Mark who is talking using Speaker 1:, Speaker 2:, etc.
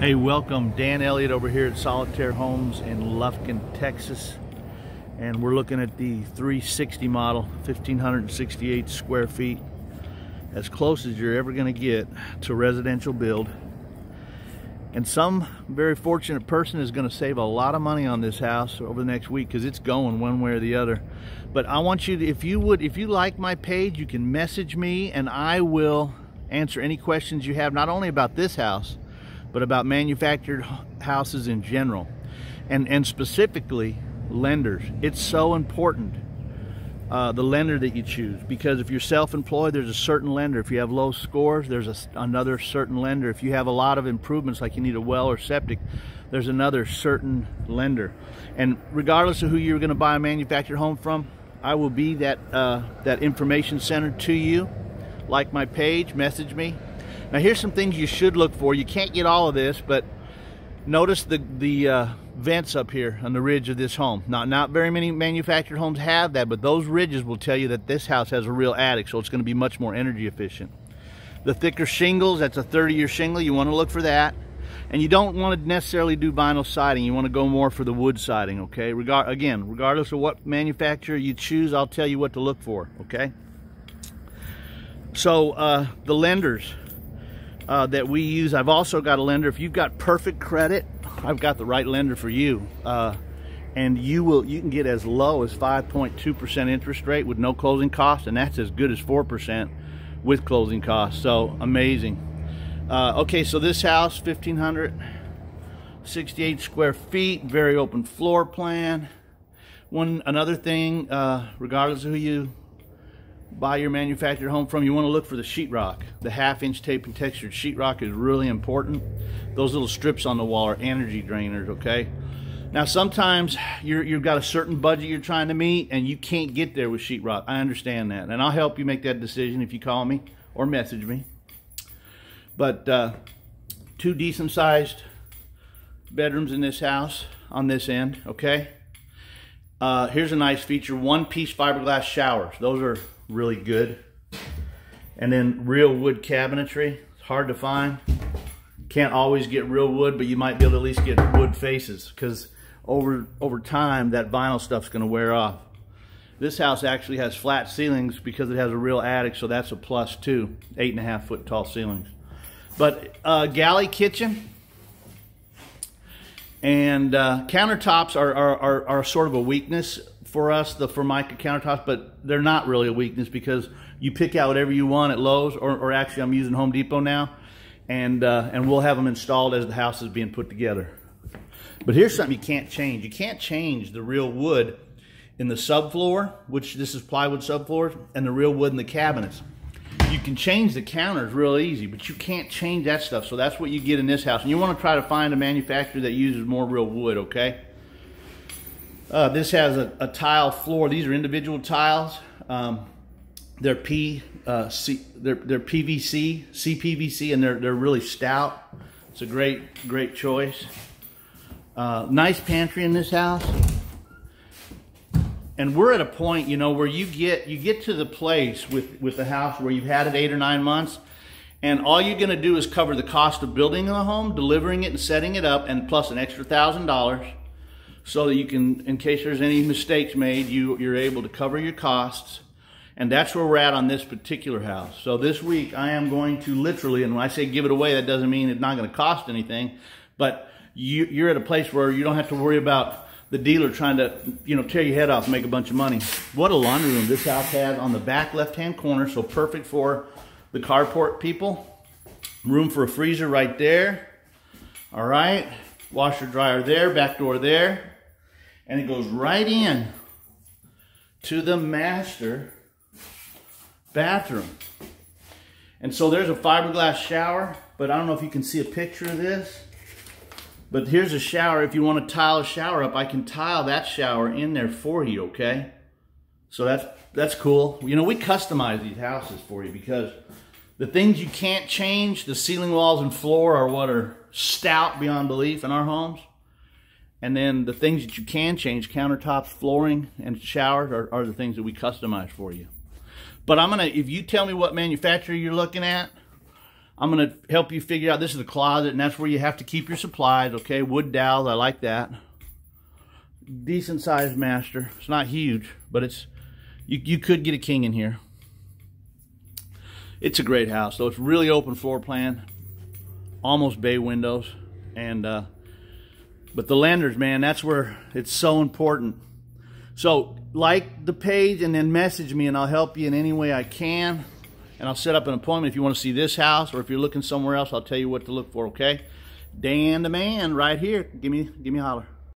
Speaker 1: Hey, welcome. Dan Elliott over here at Solitaire Homes in Lufkin, Texas. And we're looking at the 360 model, 1,568 square feet. As close as you're ever gonna get to residential build. And some very fortunate person is gonna save a lot of money on this house over the next week because it's going one way or the other. But I want you to, if you would, if you like my page, you can message me and I will answer any questions you have, not only about this house, but about manufactured houses in general and, and specifically lenders. It's so important, uh, the lender that you choose, because if you're self-employed, there's a certain lender. If you have low scores, there's a, another certain lender. If you have a lot of improvements, like you need a well or septic, there's another certain lender. And regardless of who you're gonna buy a manufactured home from, I will be that, uh, that information center to you. Like my page, message me, now here's some things you should look for. You can't get all of this, but notice the, the uh, vents up here on the ridge of this home. Not, not very many manufactured homes have that, but those ridges will tell you that this house has a real attic, so it's gonna be much more energy efficient. The thicker shingles, that's a 30 year shingle, you wanna look for that. And you don't want to necessarily do vinyl siding. You want to go more for the wood siding, okay? Regard again, regardless of what manufacturer you choose, I'll tell you what to look for, okay? So uh, the lenders, uh, that we use. I've also got a lender. If you've got perfect credit, I've got the right lender for you. Uh, and you will you can get as low as 5.2% interest rate with no closing costs, and that's as good as 4% with closing costs. So amazing. Uh, okay, so this house, 1,568 square feet, very open floor plan. One another thing, uh, regardless of who you buy your manufactured home from, you want to look for the sheetrock. The half inch tape and textured sheetrock is really important. Those little strips on the wall are energy drainers, okay? Now sometimes you have got a certain budget you're trying to meet and you can't get there with sheetrock. I understand that. And I'll help you make that decision if you call me or message me. But uh, two decent sized bedrooms in this house on this end, okay? Uh, here's a nice feature, one piece fiberglass showers. Those are really good. And then real wood cabinetry. It's hard to find. Can't always get real wood, but you might be able to at least get wood faces because over, over time, that vinyl stuff's gonna wear off. This house actually has flat ceilings because it has a real attic, so that's a plus too. Eight and a half foot tall ceilings. But uh, galley kitchen and uh, countertops are, are, are, are sort of a weakness for us, the Formica countertops, but they're not really a weakness because you pick out whatever you want at Lowe's, or, or actually I'm using Home Depot now, and, uh, and we'll have them installed as the house is being put together. But here's something you can't change. You can't change the real wood in the subfloor, which this is plywood subfloors, and the real wood in the cabinets. You can change the counters real easy, but you can't change that stuff. So that's what you get in this house. And you want to try to find a manufacturer that uses more real wood, okay? Uh, this has a, a, tile floor. These are individual tiles. Um, they're P, uh, C, they're, they're PVC, CPVC, and they're, they're really stout. It's a great, great choice. Uh, nice pantry in this house. And we're at a point, you know, where you get, you get to the place with, with the house where you've had it eight or nine months, and all you're gonna do is cover the cost of building the home, delivering it and setting it up, and plus an extra thousand dollars so that you can, in case there's any mistakes made, you, you're able to cover your costs. And that's where we're at on this particular house. So this week I am going to literally, and when I say give it away, that doesn't mean it's not going to cost anything, but you, you're at a place where you don't have to worry about the dealer trying to, you know, tear your head off and make a bunch of money. What a laundry room this house has on the back left-hand corner, so perfect for the carport people. Room for a freezer right there. All right, washer dryer there, back door there and it goes right in to the master bathroom. And so there's a fiberglass shower, but I don't know if you can see a picture of this. But here's a shower. If you want to tile a shower up, I can tile that shower in there for you, okay? So that's that's cool. You know, we customize these houses for you because the things you can't change, the ceiling walls and floor are what are stout beyond belief in our homes. And then the things that you can change, countertops, flooring, and showers are, are the things that we customize for you. But I'm gonna, if you tell me what manufacturer you're looking at, I'm gonna help you figure out, this is the closet and that's where you have to keep your supplies, okay? Wood dowels, I like that. Decent sized master. It's not huge, but it's, you, you could get a king in here. It's a great house, though. It's really open floor plan, almost bay windows, and uh, but the lenders, man, that's where it's so important. So like the page and then message me, and I'll help you in any way I can, and I'll set up an appointment if you want to see this house or if you're looking somewhere else. I'll tell you what to look for. Okay, Dan the man, right here. Give me, give me a holler.